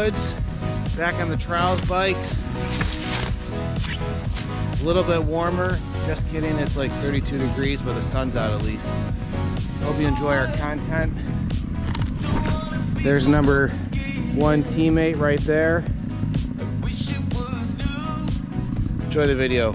Back on the trials bikes. A little bit warmer. Just kidding, it's like 32 degrees, but the sun's out at least. Hope you enjoy our content. There's number one teammate right there. Enjoy the video.